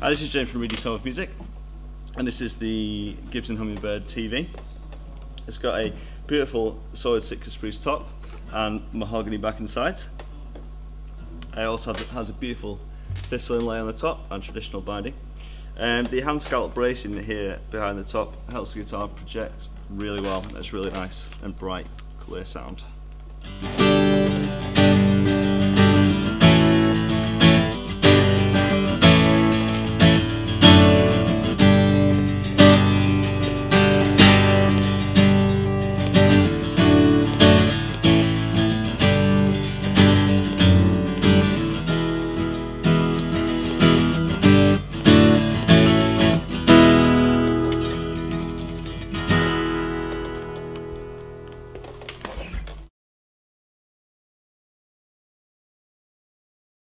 Uh, this is James from Reidys Home of Music, and this is the Gibson Hummingbird TV. It's got a beautiful solid Sitka spruce top and mahogany back and sides. It also has a beautiful thistle inlay on the top and traditional binding. Um, the hand scallop bracing here behind the top helps the guitar project really well. It's really nice and bright, clear sound.